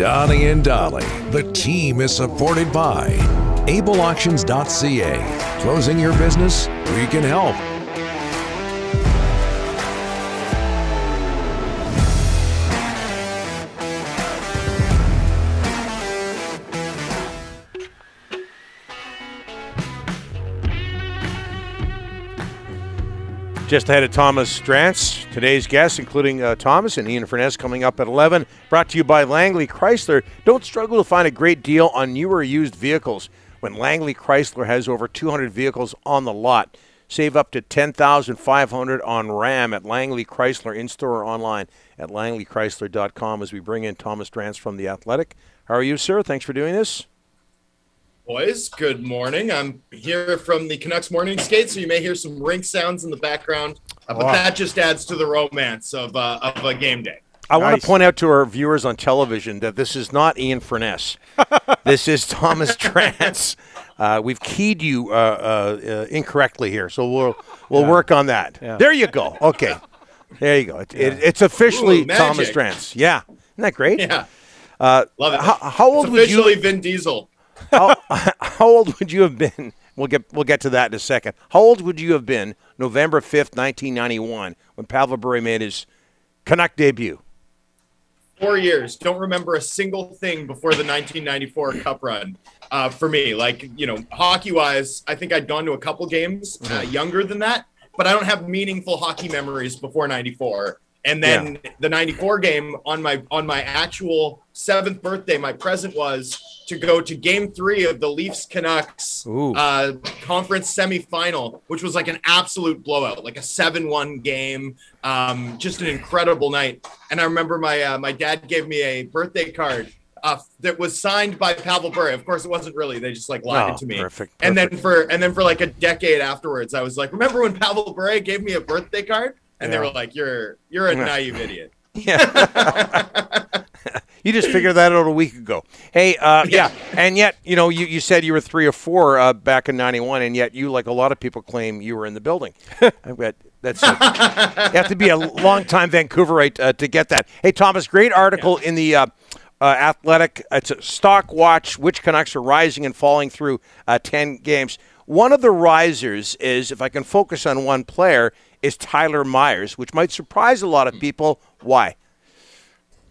Donnie and Dhali. The team is supported by ableauctions.ca. Closing your business? We can help. Just ahead of Thomas Drance, today's guests, including uh, Thomas and Ian Furness, coming up at 11. Brought to you by Langley Chrysler. Don't struggle to find a great deal on newer used vehicles when Langley Chrysler has over 200 vehicles on the lot. Save up to 10500 on Ram at Langley Chrysler in store or online at langleychrysler.com as we bring in Thomas Drance from The Athletic. How are you, sir? Thanks for doing this. Boys, good morning. I'm here from the Canucks morning skate, so you may hear some rink sounds in the background, uh, but Wow. that just adds to the romance of uh, of a game day. I want to point out to our viewers on television that this is not Ian Furness. this is Thomas Drance. Uh, we've keyed you uh, uh, uh, incorrectly here, so we'll we'll work on that. Yeah. There you go. Okay, there you go. It, it, it's officially Ooh, Thomas magic. Trance. Yeah, isn't that great? Yeah, Uh, love it. how, how old it's would officially you? Vin Diesel. How, how old would you have been? We'll get we'll get to that in a second. How old would you have been November fifth, nineteen ninety one, when Pavel Bure made his Canuck debut? Four years. Don't remember a single thing before the 1994 Cup run. Uh, for me, like you know, hockey wise, I think I'd gone to a couple games uh, younger than that, but I don't have meaningful hockey memories before '94. And then the '94 game on my on my actual seventh birthday, my present was to go to Game Three of the Leafs Canucks uh, conference semifinal, which was like an absolute blowout, like a seven-one game. Um, just an incredible night. And I remember my uh, my dad gave me a birthday card uh, that was signed by Pavel Bure. Of course, it wasn't really. They just like lied Oh, to me. perfect, And then for and then for like a decade afterwards, I was like, remember when Pavel Bure gave me a birthday card? And they were like, "You're you're a naive idiot." Yeah. you just figured that out a week ago. Hey, uh, yeah. And yet, you know, you, you said you were three or four uh, back in 91, and yet you, like a lot of people, claim you were in the building. I bet that's you have to be a long-time Vancouverite uh, to get that. Hey, Thomas, great article in the uh, uh, Athletic. It's a stock watch, which Canucks are rising and falling through uh, 10 games. One of the risers is, if I can focus on one player, is Tyler Myers, which might surprise a lot of people. Why?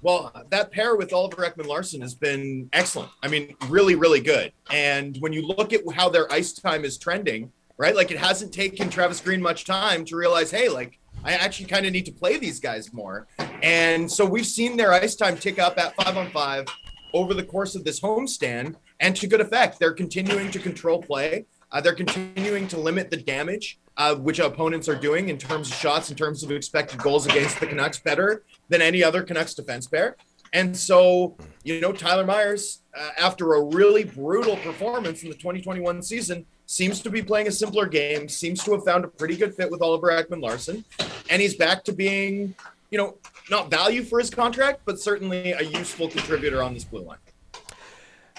Well, that pair with Oliver Ekman Larsson has been excellent. I mean, really, really good. And when you look at how their ice time is trending, right? Like it hasn't taken Travis Green much time to realize, hey, like I actually kind of need to play these guys more. And so we've seen their ice time tick up at five on five over the course of this homestand, and to good effect. They're continuing to control play. Uh, they're continuing to limit the damage uh, which opponents are doing in terms of shots, in terms of expected goals against the Canucks, better than any other Canucks defense pair. And so, you know, Tyler Myers, uh, after a really brutal performance in the 2021 season, seems to be playing a simpler game, seems to have found a pretty good fit with Oliver Ekman Larsson. And he's back to being, you know, not value for his contract, but certainly a useful contributor on this blue line.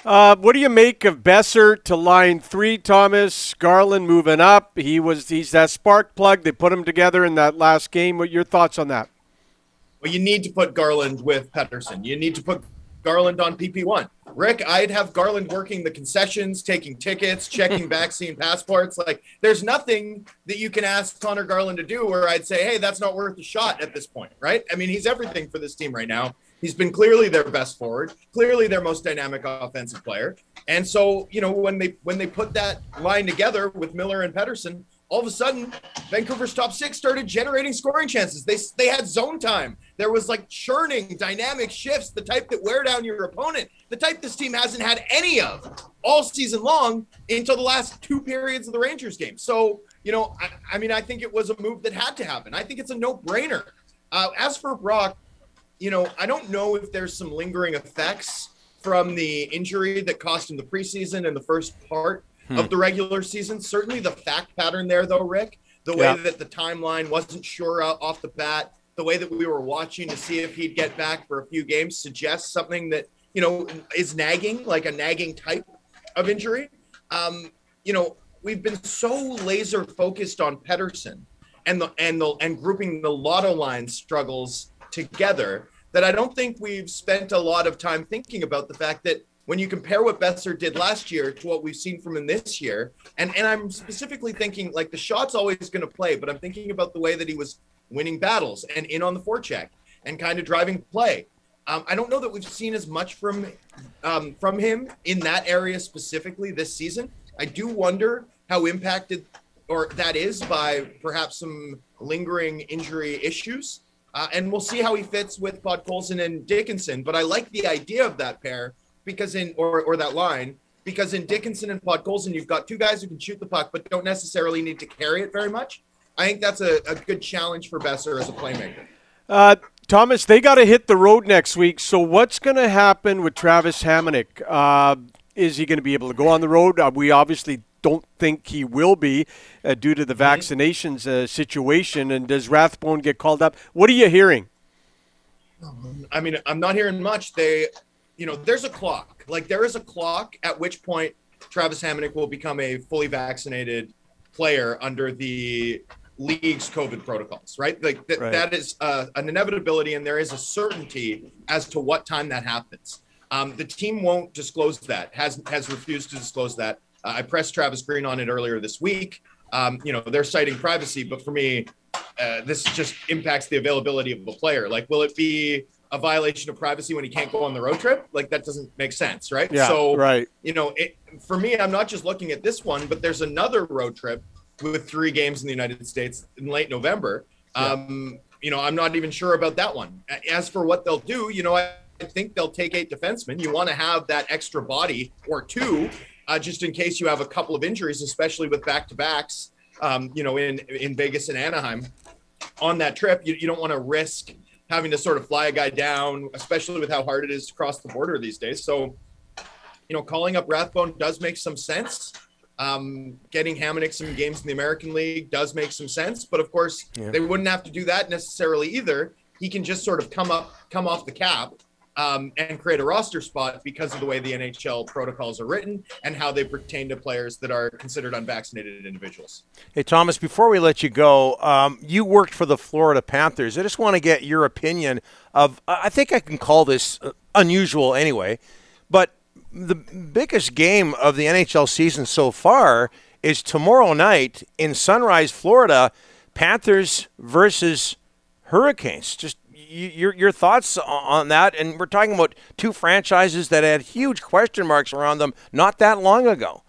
Uh, what do you make of Boeser to line three? Thomas Garland moving up. He was he's that spark plug. They put him together in that last game. What your thoughts on that? Well, you need to put Garland with Pedersen. You need to put Garland on PP1. Rick, I'd have Garland working the concessions, taking tickets, checking vaccine passports. Like, there's nothing that you can ask Conor Garland to do where I'd say, hey, that's not worth a shot at this point, right? I mean, he's everything for this team right now. He's been clearly their best forward, clearly their most dynamic offensive player. And so, you know, when they when they put that line together with Miller and Pedersen, all of a sudden, Vancouver's top six started generating scoring chances. They they had zone time. There was like churning, dynamic shifts, the type that wear down your opponent, the type this team hasn't had any of all season long until the last two periods of the Rangers game. So, you know, I, I mean, I think it was a move that had to happen. I think it's a no brainer. Uh, as for Brock, you know, I don't know if there's some lingering effects from the injury that cost him the preseason and the first part of the regular season. Certainly the fact pattern there, though, Rick, the way Yeah. that the timeline wasn't sure off the bat, the way that we were watching to see if he'd get back for a few games suggests something that, you know, is nagging, like a nagging type of injury. Um, you know, we've been so laser focused on Pedersen and the and the and grouping the lotto line struggles together that I don't think we've spent a lot of time thinking about the fact that when you compare what Boeser did last year to what we've seen from him this year, and, and I'm specifically thinking like the shot's always going to play, but I'm thinking about the way that he was winning battles and in on the forecheck and kind of driving play. Um, I don't know that we've seen as much from um, from him in that area specifically this season. I do wonder how impacted or that is by perhaps some lingering injury issues. Uh, and we'll see how he fits with Podkolzin and Dickinson. But I like the idea of that pair because in or or that line because in Dickinson and Podkolzin, you've got two guys who can shoot the puck but don't necessarily need to carry it very much. I think that's a, a good challenge for Boeser as a playmaker. Uh, Thomas, they got to hit the road next week. So what's going to happen with Travis Hamonic? Uh, is he going to be able to go on the road? Uh, we obviously don't think he will be uh, due to the mm-hmm. vaccinations uh, situation. And does Rathbone get called up? What are you hearing? I mean, I'm not hearing much. They, you know, there's a clock. Like there is a clock at which point Travis Hamonic will become a fully vaccinated player under the league's COVID protocols, right? Like th- right. that is uh, an inevitability, and there is a certainty as to what time that happens. Um, the team won't disclose that. has has refused to disclose that. I pressed Travis Green on it earlier this week. Um, you know, they're citing privacy, but for me, uh, this just impacts the availability of a player. Like, will it be a violation of privacy when he can't go on the road trip? Like, that doesn't make sense, right? Yeah, so, right. You know, it, for me, I'm not just looking at this one, but there's another road trip with three games in the United States in late November. Yeah. Um, you know, I'm not even sure about that one. As for what they'll do, you know, I, I think they'll take eight defensemen. You want to have that extra body or two, uh, just in case you have a couple of injuries, especially with back to backs. Um, you know, in in Vegas and Anaheim, on that trip, you, you don't want to risk having to sort of fly a guy down, especially with how hard it is to cross the border these days. So, you know, calling up Rathbone does make some sense. Um, getting Hamonic some games in the American League does make some sense, but of course yeah. they wouldn't have to do that necessarily either. He can just sort of come up, come off the cap, um, and create a roster spot because of the way the NHL protocols are written and how they pertain to players that are considered unvaccinated individuals. Hey, Thomas, before we let you go, um, you worked for the Florida Panthers. I just want to get your opinion of, I think I can call this uh, unusual anyway, but the biggest game of the NHL season so far is tomorrow night in Sunrise, Florida, Panthers versus Hurricanes. Just your your thoughts on that? And we're talking about two franchises that had huge question marks around them not that long ago.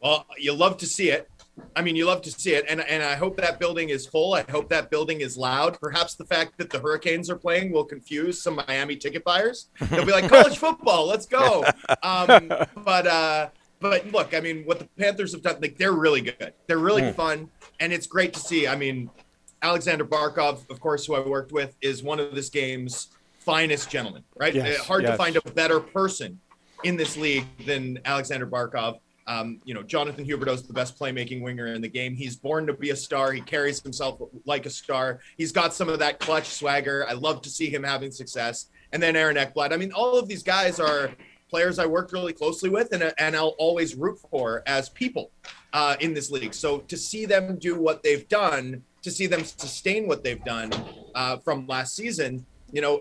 Well, you love to see it. I mean, you love to see it, and and I hope that building is full. I hope that building is loud. Perhaps the fact that the Hurricanes are playing will confuse some Miami ticket buyers. They'll be like, "College football, let's go!" Um, but uh, but look, I mean, what the Panthers have done, like they're really good. They're really mm. fun, and it's great to see. I mean, Aleksander Barkov, of course, who I worked with, is one of this game's finest gentlemen. Right? Yes, Hard yes. to find a better person in this league than Aleksander Barkov. Um, you know, Jonathan Huberdeau's the best playmaking winger in the game. He's born to be a star. He carries himself like a star. He's got some of that clutch swagger. I love to see him having success. And then Aaron Ekblad. I mean, all of these guys are players I worked really closely with and, and I'll always root for as people uh, in this league. So to see them do what they've done, to see them sustain what they've done uh, from last season, you know,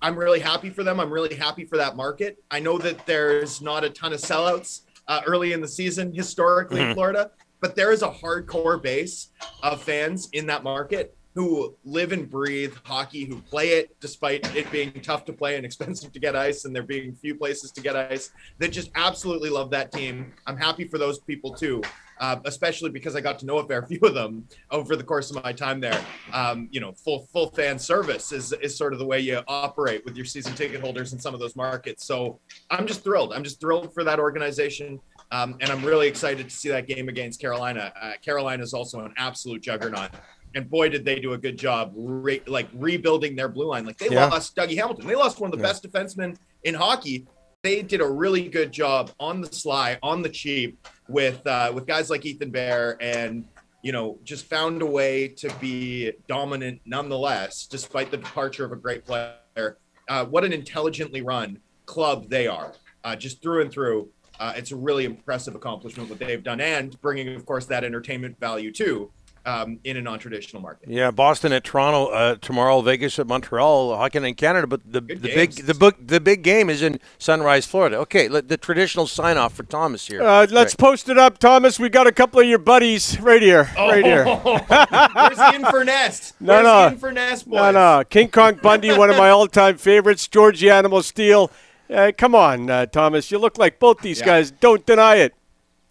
I'm really happy for them. I'm really happy for that market. I know that there's not a ton of sellouts uh, early in the season historically mm-hmm. in Florida, but there is a hardcore base of fans in that market who live and breathe hockey, who play it despite it being tough to play and expensive to get ice, and there being few places to get ice. That just absolutely love that team. I'm happy for those people too, uh, especially because I got to know a fair few of them over the course of my time there. Um, you know, full full fan service is is sort of the way you operate with your season ticket holders in some of those markets. So I'm just thrilled. I'm just thrilled for that organization. Um, and I'm really excited to see that game against Carolina. Uh, Carolina is also an absolute juggernaut and boy, did they do a good job, re- like rebuilding their blue line. Like they yeah. lost Dougie Hamilton, they lost one of the yeah. best defensemen in hockey. They did a really good job on the sly, on the cheap, with uh, with guys like Ethan Bear, and you know, just found a way to be dominant nonetheless, despite the departure of a great player. Uh, what an intelligently run club they are, uh, just through and through. Uh, it's a really impressive accomplishment what they've done, and bringing, of course, that entertainment value too um, in a non-traditional market. Yeah, Boston at Toronto uh, tomorrow, Vegas at Montreal, hockey in Canada. But the Good the big the book the big game is in Sunrise, Florida. Okay, let, the traditional sign off for Thomas here. Uh, let's post it up, Thomas. We got a couple of your buddies right here, right here. Where's the Inverness? No, Where's no. the Inverness boys? No, no. King Kong Bundy, one of my all-time favorites. Georgie Animal Steele. Uh, come on, uh, Thomas. You look like both these Yeah. guys. Don't deny it.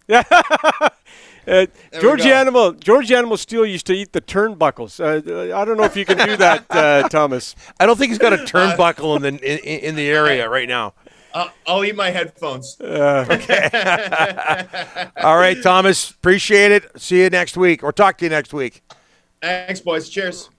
Yeah. Uh, we Georgie go. Animal, Georgie Animal Steele used to eat the turnbuckles. Uh, I don't know if you can do that, uh, Thomas. I don't think he's got a turnbuckle in the in, in the area right now. Uh, I'll eat my headphones. okay. All right, Thomas, appreciate it. See you next week, or talk to you next week. Thanks, boys. Cheers.